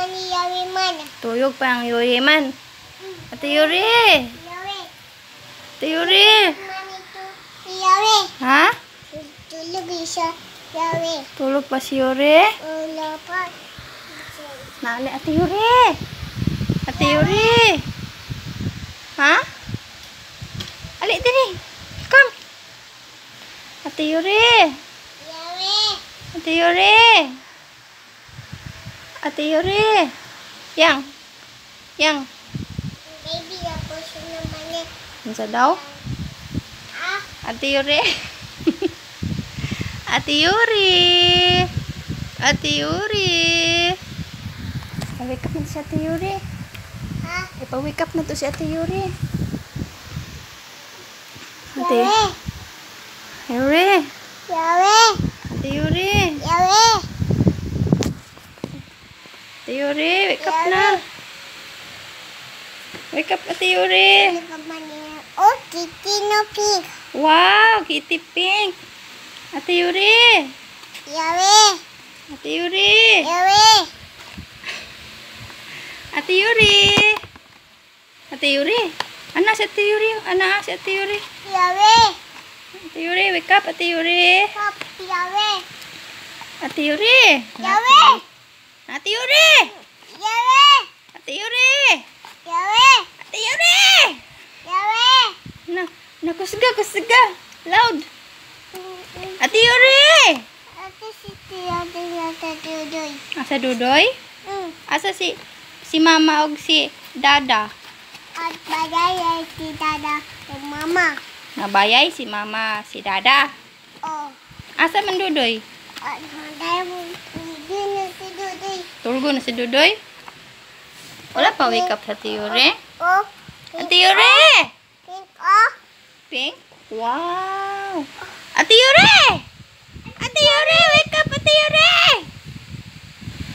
Mani Yuri mana? Tuyog pa ang Yuri man. Ate! Yuri. Ate Yuri. Ha? Tulog isa Yuri. Tulog pa si Yuri? Ulo pa. Nali, Ate Yuri! Ate Yuri! Ha? Ali, dini! Come! Ate Yuri! Yuri. Ate Yuri! Ate Yuri! Yang! Yang! Baby ako siya naman eh. Ano sa daw? Ah, Ate Yuri. Ate Yuri. Ate Yuri. Pa-wake up na si Ate Yuri. ah. Ipa-wake up na to si Ate Yuri. Ate Yuri. Yuri. Ate Yuri, wake up na. Wake up, Ate Yuri. Oh, Kitty no pig. Wow, kitty pink. Ate Yuri. Yuri. Ate Yuri. Yuri. Ate Yuri. Ate Yuri. Ana si Ate Yuri. Ana si Ate Yuri. Yuri. Ate Yuri, wake up Ate Yuri. Pop. Yuri. Ate Yuri. Yuri. Ate. Yuri. Ate Yuri. Yuri. Ate Yuri. Yuri. Na, nakusga, kusga. Loud. Ate Yuri. Ate si din sa tuloy. Asa Dudoy? Hmm. Asa si si Mama og si Dada? At bagay ay si Dada o Mama. Nabayay si Mama, si Dada. Oh. Asa man Dudoy? At bagay mo hindi na si Dudoy. Tulgo na si Dudoy? Wala pa wake up sa Ate Yuri? Oh. Ate Yuri! Pink oh. Pink? Wow! Ate Yuri! Ate Yuri! Wake up, Ate Yuri!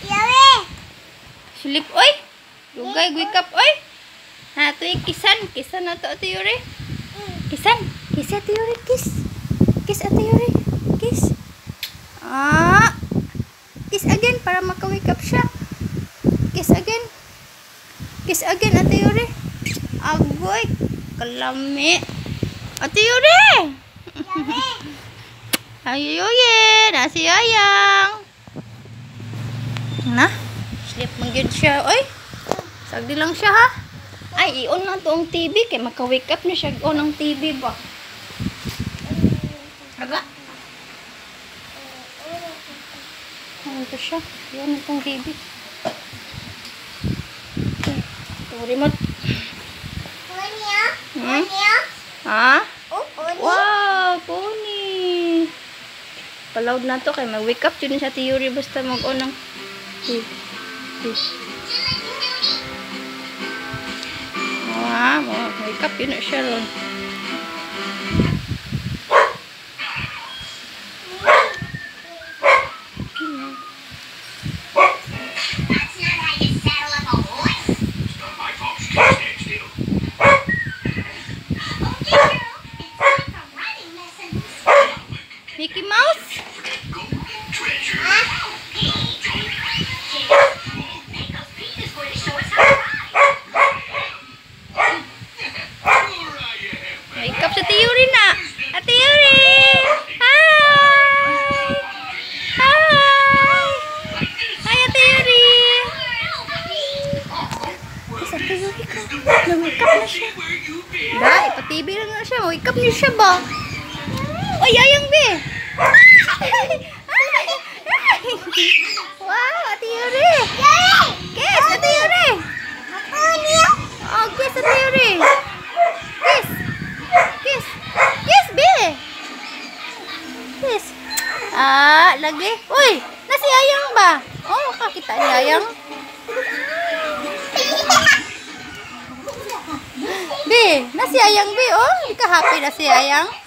Yuri. Sleep, oy! Dugay, wake up, oy! Ha, ito yung kisan. Kisan na to, Ate Yuri. Kisan. Kiss, Ate Yuri. Kiss. Kiss, Ate Yuri. Kiss. Ah! Kiss again para maka-wake up siya. Kiss again. Kiss again, Ate Yuri. Agoy. Kalami. Ate Yuri! Ayuyin, nasi ayang. Na, sleep mangyud siya. Oy, sagdi lang siya ha. Ay, i-on na to ang TV kay maka-wake up na siya on ang TV ba. Aga. Ano to siya? Yan itong TV. Ito remote. Hmm? Ha? Oh. Wow, pony. Paloud na to kay mag-wake up yun sa theory basta mag-on ng. Ah, mag-wake up yun na siya ron. I am. Wake up sa theory na. At theory! Hi! Hi! Hi, Ate Yuri! Sa theory ka. Na-wake up na siya. Where you been? Da, ipa-TV lang nga siya. Wake up niya siya ba? Oy, ayang be! wow, Ate Yuri! Kiss, Ate Yuri! Oh, kiss, Ate Yuri! Kiss! Kiss! Kiss, be! Kiss! Ah, lagi. Uy, nasi ayang ba? Oh, kakita ni ayang. Be, nasi ayang be. Oh, hindi ka happy na si ayang.